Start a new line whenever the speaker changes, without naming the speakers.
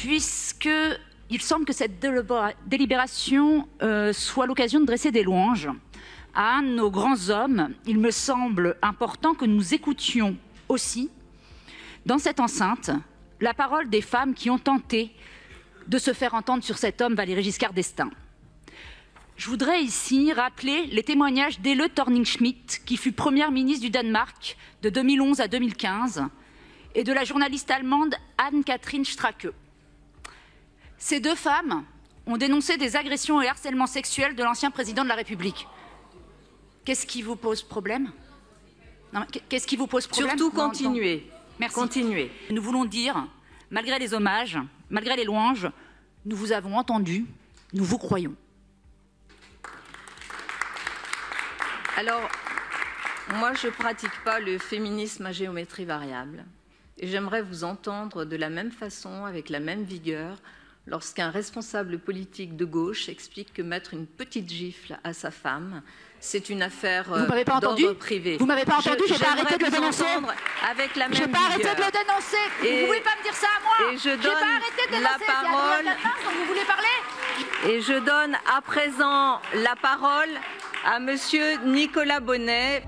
puisque il semble que cette délibération euh, soit l'occasion de dresser des louanges à nos grands hommes. Il me semble important que nous écoutions aussi, dans cette enceinte, la parole des femmes qui ont tenté de se faire entendre sur cet homme, Valéry Giscard d'Estaing. Je voudrais ici rappeler les témoignages d'Ele Thorning-Schmidt, qui fut première ministre du Danemark de 2011 à 2015, et de la journaliste allemande Anne-Catherine Stracke. Ces deux femmes ont dénoncé des agressions et harcèlements sexuels de l'ancien président de la République. Qu'est-ce qui vous pose problème? Qu'est-ce qui vous pose problème?
Surtout continuer.
Merci.
Continuez.
Nous voulons dire, malgré les hommages, malgré les louanges, nous vous avons entendu, nous vous croyons.
Alors, moi, je ne pratique pas le féminisme à géométrie variable. Et j'aimerais vous entendre de la même façon, avec la même vigueur, lorsqu'un responsable politique de gauche explique que mettre une petite gifle à sa femme, c'est une affaire d'ordre privé.
Vous m'avez pas entendu, je n'ai pas arrêté de le dénoncer.
Avec la même
je n'ai pas arrêté de le dénoncer. Et, vous pouvez pas me dire ça à moi.
Et je donne la parole.
vous voulez parler
Et je donne à présent la parole à Monsieur Nicolas Bonnet.